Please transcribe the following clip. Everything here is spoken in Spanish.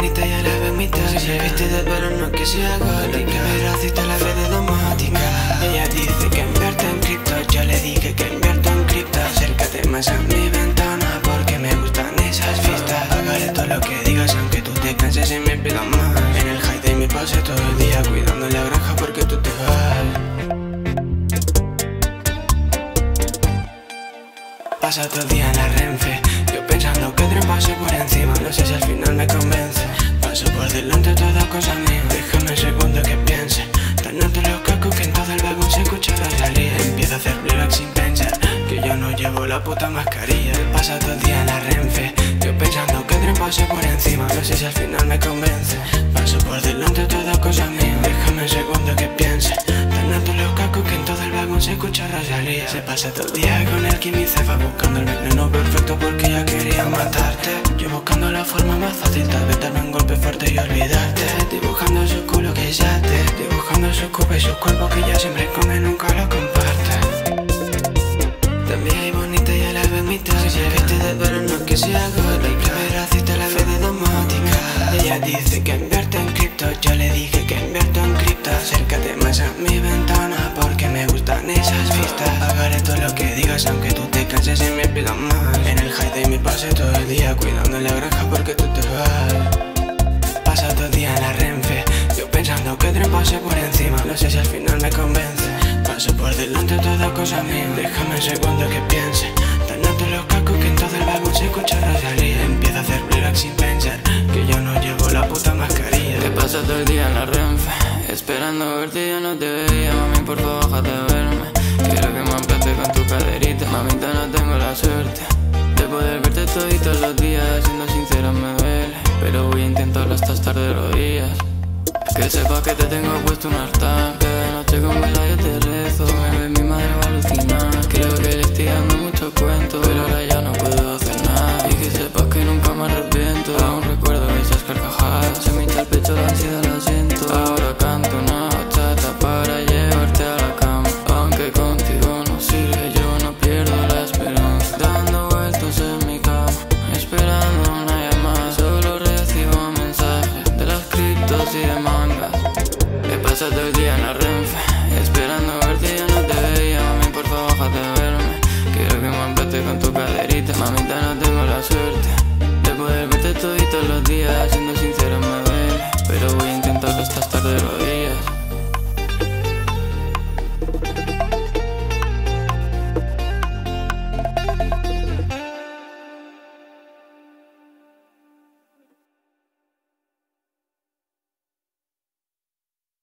Se viste de pero no que sea gótica. La fe de Ella dice que invierto en cripto. Yo le dije que invierto en cripto. Acércate más a mi ventana Porque me gustan esas vistas Pagaré todo lo que digas aunque tú te canses y me pidas más. En el high day me pasé todo el día Cuidando la granja porque tú te vas. Pasa todo el día en la Renfe. Yo pensando que otro paso por encima. No sé si al final me convence Paso por delante toda cosa mía. Déjame un segundo que piense. Tan alto los cacos que en todo el vagón se escucha la salida Empiezo a hacer playback sin pensar Que yo no llevo la puta mascarilla. Pasa todo el día en la Renfe Yo pensando que otro paso por encima. No sé si al final me convence. Paso por delante toda cosa mía. Déjame un segundo que piense. Tan alto los cacos que en todo el vagón se escucha Rosalía Se pasa todo el día con el quimicefa Buscando el veneno perfecto porque buscando la forma más fácil. Tal vez darme un golpe fuerte y olvidarte. Dibujando su culo que ya te Dibujando su cuerpo y su cuerpo que ella siempre come Nunca lo comparte. También hay bonita y a la vez mitad. Si se viste de pero no que sea gótica. Pero cita la fe de domótica. Ella dice que invierte en cripto. Yo le dije que invierto en cripto. Acércate más a mi ventana Porque me gustan esas vistas Pagaré todo lo que digas aunque tú te canses y me pidas más pasé todo el día Cuidando la granja porque tú te vas. Pasa todo el día en la Renfe Yo pensando que otro pase por encima No sé si al final me convence. Paso por delante toda cosa mía Déjame un segundo que piense. Tan alto los cascos que en todo el vagón se escucha Rosalía Empieza a hacer playback sin pensar Que yo no llevo la puta mascarilla. Te paso todo el día en la Renfe Esperando verte yo no te veía Mami, por favor, verte todos los días Siendo sincero me duele Pero voy a intentarlo hasta estar de rodillas. Que sepas que te tengo puesto un altar Que de noche con vela yo te rezo Me ve mi madre va a alucinar. Creo que que